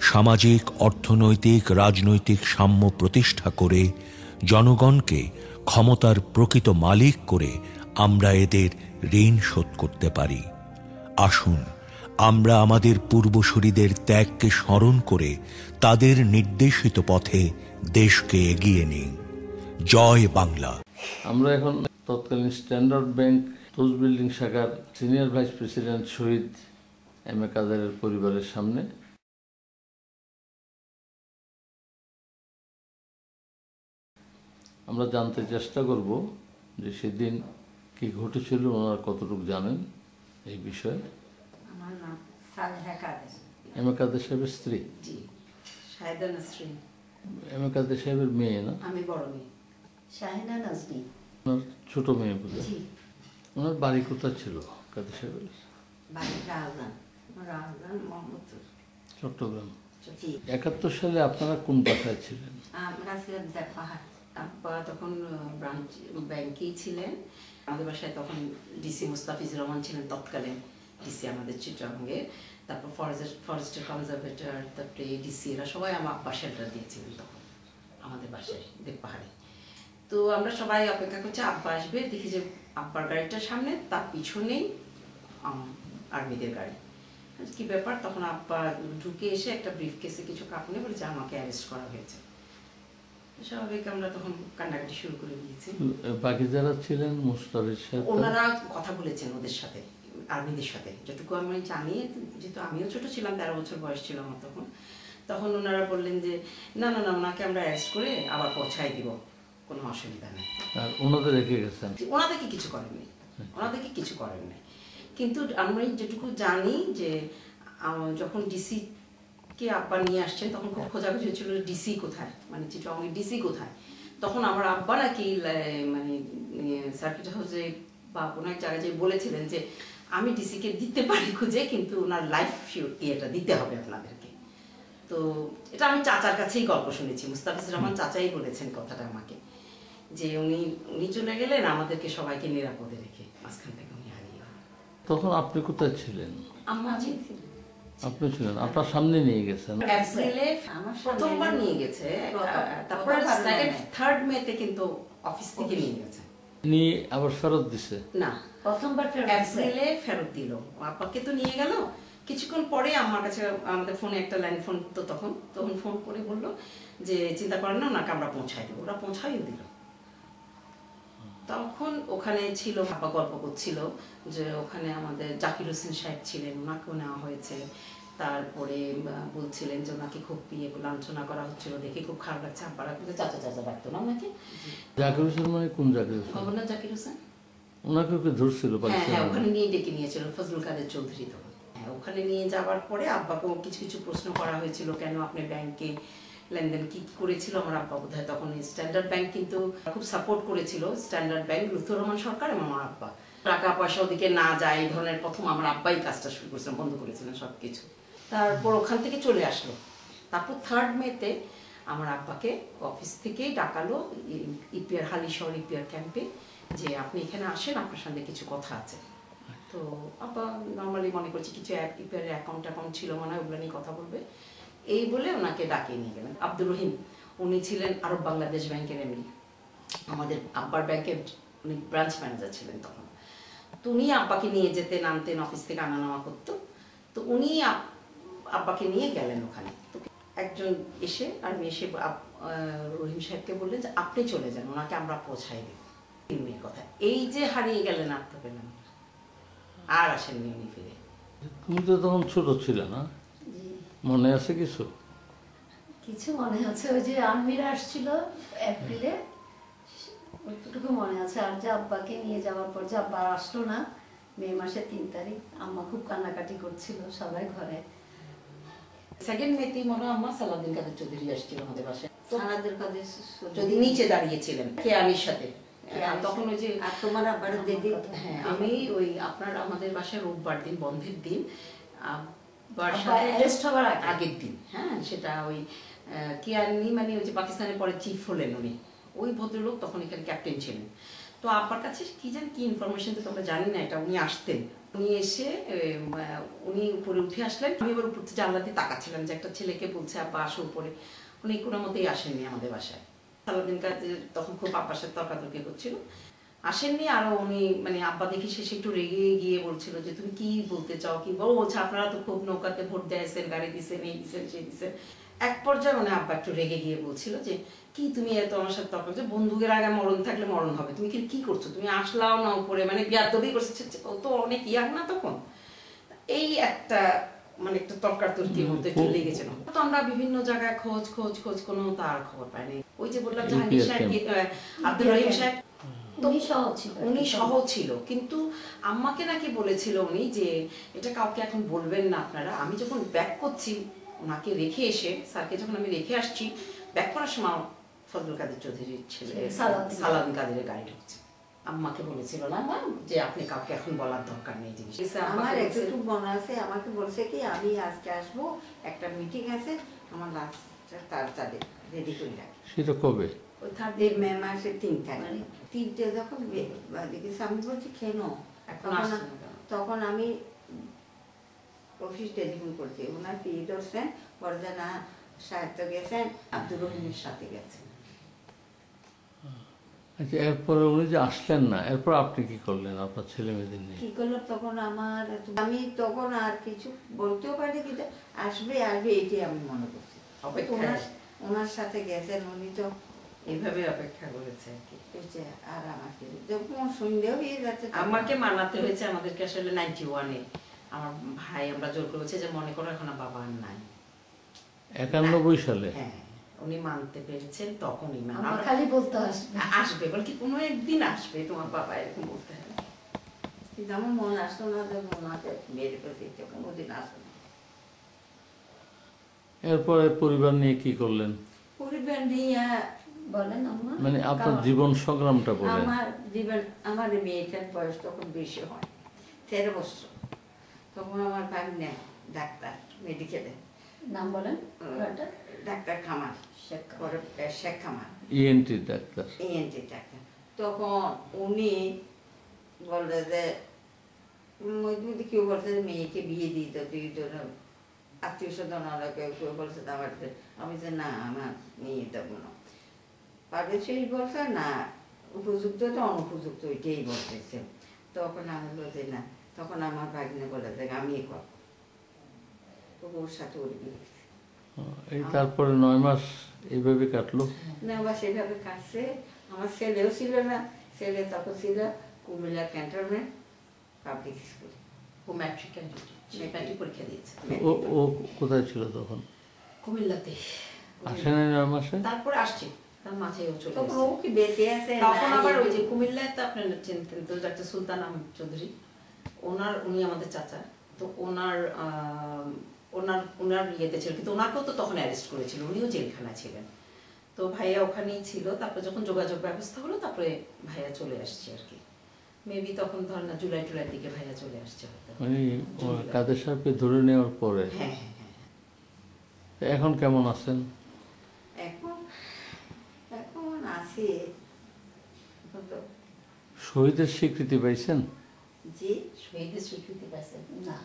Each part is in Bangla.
সামাজিক, অর্থনৈতিক, রাজনৈতিক সাম্য প্রতিষ্ঠা করে জনগণকে ক্ষমতার প্রকৃত মালিক করে আমরা এদের ঋণ শোধ করতে পারি। আসুন, আমরা আমাদের পূর্বসূরিদের ত্যাগকে স্মরণ করে তাদের নির্দেশিত পথে দেশকে এগিয়ে নিই। জয় বাংলা! আমরা এখন তৎকালীন স্ট্যান্ডার্ড ব্যাংক তোজ বিল্ডিং শাখার senior vice president Shahid M A কাদারের পরিবারের সামনে আমরা জানতে চেষ্টা করব যে সেদিন কি ঘটেছিল ওনারা কতটুকু জানেন এই বিষয়ে? এম কাদের সাহেবের স্ত্রী? এম কাদের সাহেবের মেয়ে না? আমি বড় মেয়ে। শাহিনা নাজনি ওনার ছোট মেয়ে জি। ওনার বাড়ি কোথায় ছিল কাদের সাহেবের? চট্টগ্রাম। একাত্তর সালে আপনারা কোন বাসায় ছিলেন? আমরা ছিলাম আব্বা তখন ব্রাঞ্চ ব্যাংকেই ছিলেন। আমাদের বাসায় তখন ডিসি মুস্তাফিজ রহমান ছিলেন তৎকালীন ডিসি আমাদের চিত্রাঙ্গে তারপর ফরেস্ট ফরেস্টের কনজারভেটর তারপরে ডিসি এরা সবাই আমার আব্বা শেল্টার দিয়েছিলেন তখন, আমাদের বাসায় দেব পাহাড়ে। তো আমরা সবাই অপেক্ষা করছি, আব্বা আসবে, দেখি যে আব্বার গাড়িটার সামনে, তার পিছনেই আর্মিদের গাড়ি। কি ব্যাপার, তখন আব্বা ঢুকে এসে একটা ব্রিফ কেসে কিছু কাপড়ে বলে, যে, আমাকে অ্যারেস্ট করা হয়েছে। স্বাভাবিক আমরা তখন কান্নাকাটি শুরু করে দিয়েছি। বাকি যারা ছিলেন মুস্তারির ওনারা কথা বলেছেন ওদের সাথে আর্মিদের সাথে। আমি জানি যেহেতু আমিও ছোট ছিলাম তেরো বছর বয়স ছিল আমার তখন তখন ওনারা বললেন যে না না না ওনাকে আমরা অ্যারেস্ট করে আবার পৌঁছাই দিব কোনো অসুবিধা নেই। আর ওনাদের রেখে গেছেন? ওনাদেরকে কিছু করেননি ওনাদেরকে কিছু করেননি কিন্তু আমরা যেটুকু জানি যে যখন ডিসি কে আব্বা নিয়ে আসছেন তখন খুব খোঁজাখুঁজি হচ্ছিল ডিসি কোথায়? মানে চিটংয়ের ডিসি কোথায়? তখন আমার আব্বা নাকি মানে সার্কিট হাউসে বা কোনো এক জায়গায় যে বলেছিলেন যে আমি ডিসিকে দিতে পারি খুঁজে কিন্তু ওনার লাইফ ইয়েটা দিতে হবে আপনাদেরকে। তো এটা আমি চাচার কাছেই গল্প শুনেছি। মুস্তাফিজুর রহমান চাচাই বলেছেন কথাটা আমাকে যে উনি উনি চলে গেলেন আমাদেরকে সবাইকে নিরাপদে রেখে মাঝখান থেকে উনি হারিয়ে তখন আপনি কোথায় ছিলেন? আম্মা জি আপনি ছিলেন আপনার সামনে নিয়ে গেছেন। এপ্রিলে প্রথমবার নিয়ে গেছে তারপরে সেকেন্ড থার্ড মেতে কিন্তু অফিস থেকে নিয়ে গেছে। আবার ফেরত দিছে। না প্রথমবার ফেরত এপ্রিলে ফেরত দিল। আপাকে তো নিয়ে গেল। কিছুক্ষণ পরে আমার কাছে আমাদের ফোনে একটা ল্যান্ড ফোন তো তখন তখন ফোন করে বলল যে চিন্তা করেন না ওনাকে আমরা পৌঁছাই দেবো। ওরা পৌঁছাইও দিল। তখন ওখানে ছিল বাবা গল্প করছিল যে ওখানে আমাদের জাকির হোসেন সাহেব ছিলেন ওনাকেও নেওয়া হয়েছে। তারপরে বলছিলেন যে ওনাকে খুব ইয়ে লাঞ্ছনা করা হচ্ছিল দেখে খুব খারাপ লাগছে আব্বারা কিন্তু চাচা চাচা ডাকতো না ওনাকে। জাকির হোসেন মানে কোন জাকির হোসেন? গভর্নর জাকির হোসেন। ওনাকে ওকে ধরছিল হ্যাঁ হ্যাঁ ওখানে নিয়ে ডেকে নিয়েছিল ফজলুল কাদের চৌধুরী তখন। হ্যাঁ ওখানে নিয়ে যাওয়ার পরে আব্বাকেও কিছু কিছু প্রশ্ন করা হয়েছিল কেন আপনি ব্যাংকে লেনদেন কি করেছিল আমার আব্বা বোধহয় তখন? স্ট্যান্ডার্ড ব্যাংক কিন্তু খুব সাপোর্ট করেছিল। স্ট্যান্ডার্ড ব্যাংক লুথুর রহমান সরকার এবং আমার আব্বা। টাকা পয়সা ওদিকে না যায়, এই ধরনের প্রথম আমার আব্বাই কাজটা শুরু করেছিলেন, বন্ধ করেছিলেন সব কিছু তারপর ওখান থেকে চলে আসলো। তারপর থার্ড মেতে আমার আব্বাকে অফিস থেকেই ডাকালো ইপিআর হালিশহর ইপিআর ক্যাম্পে যে আপনি এখানে আসেন, আপনার সঙ্গে কিছু কথা আছে। তো আব্বা নর্মালি মনে করছি কিছু ইপিআর অ্যাকাউন্ট অ্যাকাউন্ট ছিল মনে হয়, ওগুলো নিয়ে কথা বলবে। এই বলে ওনাকে ডাকিয়ে নিয়ে গেলেন। আব্দুর রহিম, উনি ছিলেন আরব বাংলাদেশ ব্যাংকের এমনি আমাদের আব্বার ব্যাংকের উনি ব্রাঞ্চ ম্যানেজার ছিলেন তখন। তো উনি আব্বাকে নিয়ে যেতেন, আনতেন অফিস থেকে আনা নেওয়া করতো। তো উনি আব্বাকে নিয়ে গেলেন ওখানে। তো একজন এসে আর এসে রহিম সাহেবকে বললেন যে, আপনি চলে যান, ওনাকে আমরা পৌঁছাই দেব। মিনিট কথা। এই যে হারিয়ে গেলেন, আর তো পেলাম না। আর আসেননি উনি ফিরে। তুমি তো তখন ছোট ছিল না জি মনে আছে কিছু? কিছু মনে আছে ওই যে আর্মিরা আসছিল এপ্রিলে ওইটুকু মনে আছে। আর যে আব্বাকে নিয়ে যাওয়ার পর যে আব্বা আসলো না মে মাসের তিন তারিখ আম্মা খুব কান্নাকাটি করছিল সবাই ঘরে। সেকেন্ড মনে হয় আমার সালাদিন কাদের চৌধুরী আসছিল আমাদের বাসায়। কাজে যদি নিচে দাঁড়িয়েছিলেন কেয়ানির সাথে? তখন ওই যে আর তোমার আবার দিদি? হ্যাঁ আমি ওই আপনার আমাদের বাসায় রোববার দিন বন্ধের দিন হওয়ার আগের দিন। হ্যাঁ সেটা ওই কিয়ানি মানে ওই যে পাকিস্তানের পরে চিফ হলেন উনি। ওই ভদ্রলোক তখন এখানে ক্যাপ্টেন ছিলেন। তো আব্বার কাছে কি জানি কি ইনফরমেশন তো তোমরা জানি না এটা উনি আসতেন। উনি এসে উনি উপরে উঠে আসলেন। আমি এবার উপর থেকে জানলা দিয়ে তাকাচ্ছিলাম যে একটা ছেলেকে বলছে আব্বা আসো উপরে। উনি কোনো মতেই আসেননি আমাদের বাসায়। সালাদিন কাজে তখন খুব আব্বার সাথে তর্কাতর্কি করছিল। আসেননি আরও উনি মানে আব্বা দেখি শেষে একটু রেগে গিয়ে বলছিল যে তুমি কি বলতে চাও? কি ও বলছে আপনারা তো খুব নৌকাতে ভোট দিয়েছেন গাড়ি দিছেন এই দিছেন সেই দিছেন। এক পর্যায়ে মানে আব্বা একটু রেগে গিয়ে বলছিল যে কি তুমি এত আমার সাথে তর্ক যে বন্দুকের আগে মরণ থাকলে মরণ হবে। তুমি কি কি করছ? তুমি আসলাও না উপরে মানে বিয়াদবি করছে। ও তো অনেক ইয়াং না তখন। এই একটা মানে একটা তর্কাতর্কির মধ্যে চলে গেছিল। তো আমরা বিভিন্ন জায়গায় খোঁজ খোঁজ খোঁজ কোনো তার খবর পাইনি। ওই যে বললাম জাহাঙ্গীর সাহেব আহ, আব্দুর রহিম সাহেব। উনি সহ ছিল উনি সহ ছিল। কিন্তু আম্মাকে নাকি বলেছিল উনি যে এটা কাউকে এখন বলবেন না আপনারা। আমি যখন ব্যাক করছি ওনাকে রেখে এসে স্যারকে যখন আমি রেখে আসছি ব্যাক করার সময় ফজল কাদের চৌধুরীর ছেলে সালাউদ্দিন। সালাদিন কাদের গাড়ি ঢুকছে। আম্মাকে বলেছিল না মা যে আপনি কাউকে এখন বলার দরকার নেই জিনিস আমার এতটুকু মনে আছে আমাকে বলছে কি আমি আজকে আসব একটা মিটিং আছে আমার লাস্টটা তাড়াতাড়ি রেডি করে রাখি। সেটা কবে? থার্ড মে মাসের তিন তারিখ তিনটে যখন বলছি কেন এখন তখন আমি অফিস টেলিফোন করছি। ওনার পিয়ে ধরছেন সাহিত্য গেছেন আব্দুর রহিমের সাথে গেছে আচ্ছা এরপরে উনি যে আসলেন না এরপর আপনি কি করলেন আপনার ছেলে মেয়েদের নিয়ে? কি করল তখন আমার আমি তখন আর কিছু বলতেও পারি কিন্তু আসবে আসবে এটাই আমি মনে করছি। ওনার সাথে গেছেন উনি তো এইভাবে অপেক্ষা করেছে আর কি। আর আমাকে যখন সন্ধ্যেও হয়ে যাচ্ছে আমাকে মানাতে হয়েছে আমাদেরকে আসলে নাইনটি ওয়ানে আমার ভাই আমরা জোর করেছে যে মনে করো এখন বাবা আর নাই। একানব্বই সালে? হ্যাঁ। উনি মানতে পেরেছেন তখনই মানে আমার খালি বলতে আসবে। আসবে বল কি কোনো একদিন আসবে তোমার বাবা এরকম বলতে হবে কিন্তু আমার মন আসতো না যে ওনাকে মেরে ফেলতে ইচ্ছে কোনোদিন আসবে এরপরে পরিবার নিয়ে কি করলেন? পরিবার নিয়ে বলেন আম্মা মানে আপনার জীবন সংগ্রামটা বলেন। আমার জীবন আমার মেয়েটার বয়স তখন বেশি হয় তেরো বছর। তখন আমার ভাগ্নে ডাক্তার মেডিকেলে। নাম বলেন? ডাক্তার খামার শেখ খামার। ENT doctor. ENT doctor. তখন উনি বললে যে মধ্যে কেউ বলছে যে মেয়েকে বিয়ে দিই তো তুই তো আত্মীয় স্বজন কেউ কেউ বলছে তো আমার আমি যে না আমার মেয়ে দেবো না। পারবে সেই বলছে না উপযুক্ত তো অনুপযুক্ত ওইটাই বলতেছে। তখন আমি বলছি না তখন আমার ভাগ্নে বলে যে আমি কর ওর সাথে ওর এই তারপরে নয় মাস এইভাবে কাটলো? না বা সেভাবে কাটছে। আমার ছেলেও ছিল না ছেলে তখন ছিল কুমিল্লা ক্যান্টনমেন্ট পাবলিক স্কুল ও ম্যাট্রিক ম্যাট্রিক পরীক্ষা দিয়েছে। ও ও কোথায় ছিল তখন? কুমিল্লাতে। আসেনি নয় মাসে? তারপরে আসছে। তখন আবার ওই যে কুমিল্লায় তো আপনার চিনতেন তো ডাক্তার সুলতান আহমদ চৌধুরী। ওনার উনি আমাদের চাচা। তো ওনার ওনার ওনার ইয়েতে ছিল। কিন্তু ওনাকেও তো তখন অ্যারেস্ট করেছিল। উনিও জেলখানায় ছিলেন। তো ভাইয়া ওখানেই ছিল। তারপরে যখন যোগাযোগ ব্যবস্থা হলো তারপরে ভাইয়া চলে আসছে আর কি। মেবি তখন ধর না জুলাই টুলাইয়ের দিকে ভাইয়া চলে আসছে হয়তো। মানে কাদের সাহেবকে ধরে নেওয়ার পরে? হ্যাঁ হ্যাঁ হ্যাঁ। এখন কেমন আছেন এখন এখন আছে এখন তো শহীদের স্বীকৃতি পাইছেন? জি শহীদের স্বীকৃতি পাইছেন। না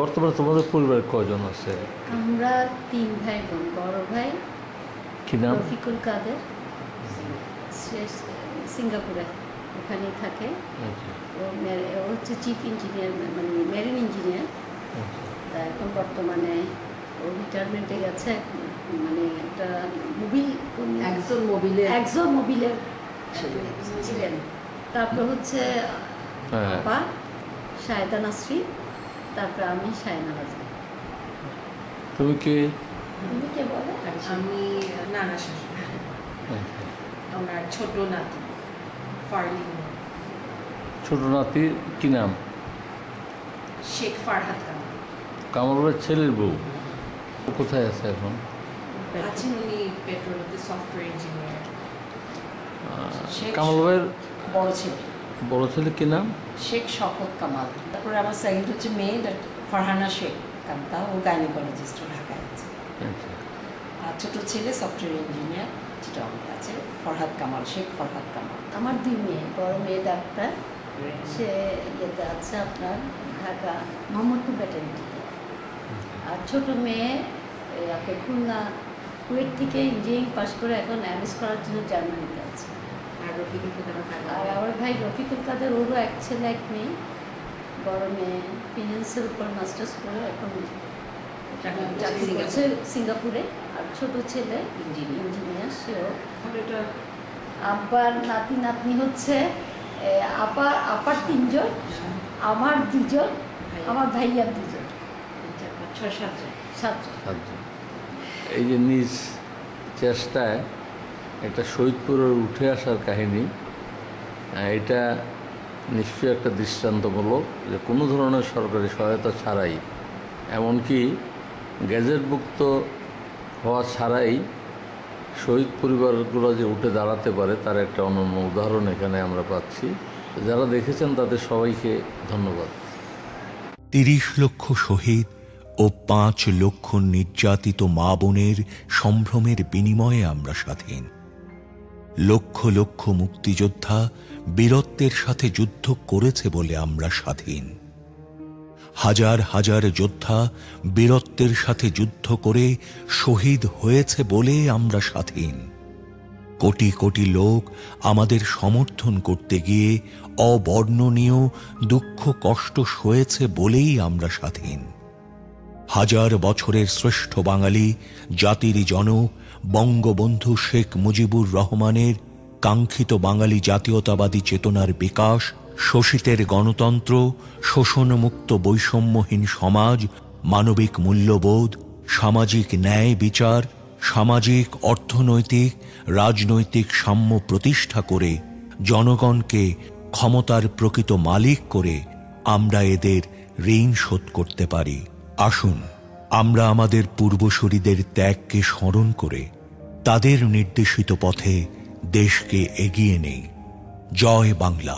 বর্তমানে তোমাদের পরিবারে কজন আছে? আমরা তিন ভাই বোন বড় ভাই কি নাম? রফিকুল কাদের। সিঙ্গাপুরে ওখানেই থাকে। আচ্ছা, ও হচ্ছে চিফ ইঞ্জিনিয়ার মানে মেরিন ইঞ্জিনিয়ার আচ্ছা। তা এখন বর্তমানে ও রিটায়ারমেন্টে গেছে। মানে একটা মোবিল একজন মোবিলে একজন মোবিলের ছিলেন। তারপর হচ্ছে হ্যাঁ। আপা নাসরি তারপর আমি শায়না রাজা তুমি কি? তুমি কে বলে? আমি নানা শাশুড়ি আচ্ছা। ওনার ছোট নাতি ফারলিন ছোট নাতি কি নাম? শেখ ফারহাদ খান কামরুলের ছেলের বউ। কোথায় আছে এখন? আছেন উনি পেট্রোলতে সফটওয়্যার ইঞ্জিনিয়ার শেখ- কামাল ভাইয়ের বড় ছেলে বড় ছেলে কি নাম শেখ শপথ কামাল তারপরে আমার সেকেন্ড হচ্ছে মেয়ে ফারহানা শেখ কান্তা ও গাইনোকোলজিস্ট ঢাকায় আছে আর ছোট ছেলে সফটওয়্যার ইঞ্জিনিয়ার চিটাগংয়ে আছে ফরহাদ কামাল শেখ ফরহাদ কামাল আমার দুই মেয়ে বড় মেয়ে ডাক্তার সে ইয়েতে আছে আপনার ঢাকা মোহাম্মদপুর ব্যাটারিটিতে আর ছোট মেয়ে এই খুলনা কুয়েট থেকে ইঞ্জিনিয়ারিং পাশ করে এখন এমএস করার জন্য জার্মানিতে আছে। আর আমার ভাই রফিকুল কাদের ওরও এক ছেলে এক মেয়ে। বড় মেয়ে ফিনান্সের উপর মাস্টার্স করে এখন চাকরি করছে সিঙ্গাপুরে। আর ছোট ছেলে ইঞ্জিনিয়ার। সেও। আব্বার নাতি নাতনি হচ্ছে এ, আপা আপার তিনজন আমার দুজন আমার ভাইয়ার দুজন। ছয় সাতজন। সাতজন। সাতজন। এই যে নিজ চেষ্টায় একটা শহীদপুরের উঠে আসার কাহিনী এটা নিশ্চয়ই একটা দৃষ্টান্তমূলক যে কোনো ধরনের সরকারি সহায়তা ছাড়াই। এমনকি গ্যাজেটভুক্ত হওয়া ছাড়াই শহীদ পরিবারগুলো যে উঠে দাঁড়াতে পারে, তার একটা অনন্য উদাহরণ এখানে আমরা পাচ্ছি। যারা দেখেছেন তাদের সবাইকে ধন্যবাদ। তিরিশ লক্ষ শহীদ ও পাঁচ লক্ষ নির্যাতিত মা বোনের সম্ভ্রমের বিনিময়ে আমরা স্বাধীন। লক্ষ লক্ষ মুক্তিযোদ্ধা বীরত্বের সাথে যুদ্ধ করেছে বলে আমরা স্বাধীন। হাজার হাজার যোদ্ধা বীরত্বের সাথে যুদ্ধ করে শহীদ হয়েছে বলে আমরা স্বাধীন। কোটি কোটি লোক আমাদের সমর্থন করতে গিয়ে অবর্ণনীয় দুঃখ কষ্ট সয়েছে বলেই আমরা স্বাধীন। হাজার বছরের শ্রেষ্ঠ বাঙালি, জাতির জনক বঙ্গবন্ধু শেখ মুজিবুর রহমানের কাঙ্ক্ষিত বাঙালি জাতীয়তাবাদী চেতনার বিকাশ, শোষিতের গণতন্ত্র, শোষণমুক্ত বৈষম্যহীন সমাজ, মানবিক মূল্যবোধ, সামাজিক ন্যায় বিচার, সামাজিক, অর্থনৈতিক, রাজনৈতিক সাম্য প্রতিষ্ঠা করে জনগণকে ক্ষমতার প্রকৃত মালিক করে আমরা এদের ঋণ শোধ করতে পারি। আসুন, আমরা আমাদের পূর্বসূরিদের ত্যাগকে স্মরণ করে তাদের নির্দেশিত পথে দেশকে এগিয়ে নেই। জয় বাংলা।